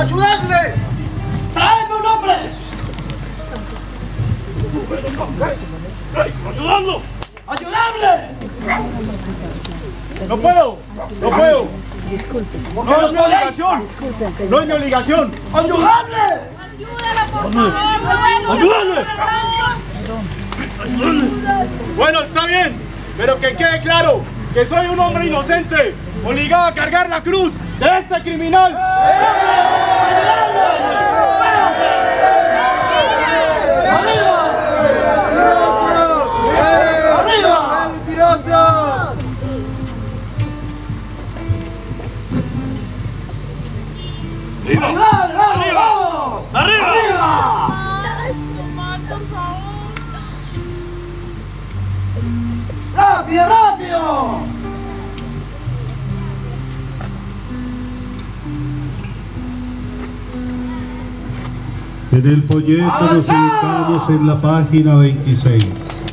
¡Ayudadle! ¡Traedme un hombre! ¡Ayudadlo! ¡Ayudadle! ¡No puedo! ¡No puedo! Disculpen. No, es mi obligación. No es mi obligación. ¡Ayudadle! ¡Ayúdala, por favor! ¡Ayúdale! Bueno, está bien, pero que quede claro que soy un hombre inocente, obligado a cargar la cruz de este criminal. ¡Eh! ¡Arriba! ¡Arriba! Favor. ¡Rápido, rápido! En el folleto nos ubicamos en la página 26.